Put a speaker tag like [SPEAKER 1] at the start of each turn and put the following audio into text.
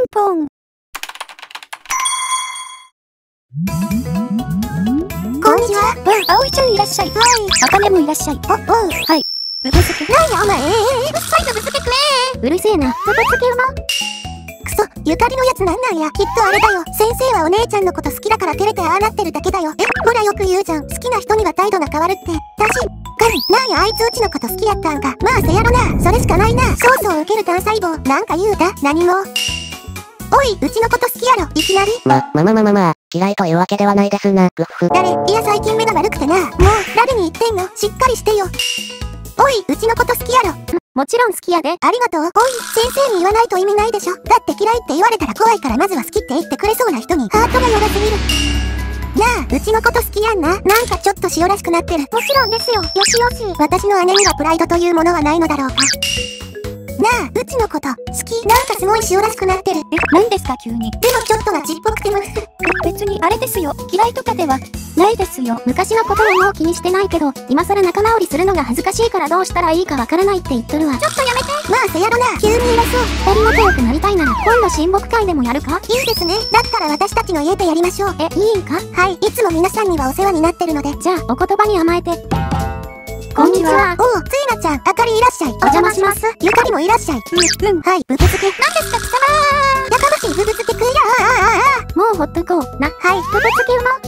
[SPEAKER 1] ンポン。
[SPEAKER 2] こんにちは。
[SPEAKER 1] わ、葵ちゃんいらっしゃい。
[SPEAKER 2] はい。
[SPEAKER 1] あかねもいらっしゃい。
[SPEAKER 2] お、おう。
[SPEAKER 1] はい。ブブ漬け。
[SPEAKER 2] なんやお前、ええうっさいとぶつけ食え
[SPEAKER 1] うるせえな。
[SPEAKER 2] ぶぶつけうま。くそ、ゆかりのやつなんなんや。きっとあれだよ。先生はお姉ちゃんのこと好きだから照れてああなってるだけだよ。え、ほらよく言うじゃん。好きな人には態度が変わるって。確かに。なんやあいつうちのこと好きやったんか。まあせやろな。それしかないな。そうそう受ける単細胞。なんか言うた？何も。おい、うちのこと好きやろ。いきなり。
[SPEAKER 3] ま、まままままあ、嫌いというわけではないですな、ぐっふ。
[SPEAKER 2] 誰いや最近目が悪くてな。もう、誰に言ってんのしっかりしてよ。おい、うちのこと好きやろ。
[SPEAKER 1] もちろん好きやで。
[SPEAKER 2] ありがとう。おい、先生に言わないと意味ないでしょ。だって嫌いって言われたら怖いからまずは好きって言ってくれそうな人にハートが弱すぎる。なあ、うちのこと好きやんな。なんかちょっと塩らしくなってる。もちろんですよ。よしよし。私の姉にはプライドというものはないのだろうか。なあ、うちのこと、好き。なんかすごい塩らしくなってる。
[SPEAKER 1] え、何ですか急に。
[SPEAKER 2] でもちょっとがちっぽくても、
[SPEAKER 1] 別にあれですよ。嫌いとかではないですよ。昔のことはもう気にしてないけど、今更仲直りするのが恥ずかしいからどうしたらいいかわからないって言っとるわ。ちょっとやめて。
[SPEAKER 2] まあせやろな。急に偉そう。
[SPEAKER 1] 二人仲良くなりたいなら今度親睦会でもやるか？
[SPEAKER 2] いいですね。だったら私たちの家でやりましょう。
[SPEAKER 1] え、いいんか？
[SPEAKER 2] はい。いつも皆さんにはお世話になってるので。
[SPEAKER 1] じゃあ、お言葉に甘えて。こんにちは。
[SPEAKER 2] おう、ついゃん、あかりいらっしゃい。お
[SPEAKER 1] 邪魔します。
[SPEAKER 2] ゆかりもいらっしゃい。
[SPEAKER 1] うん、うん。
[SPEAKER 2] はい、ブブ漬け。何ですか、貴様やかましいブブ漬け食いやあああああ
[SPEAKER 1] もうほっとこう。な、
[SPEAKER 2] はい、ブブ漬けうま。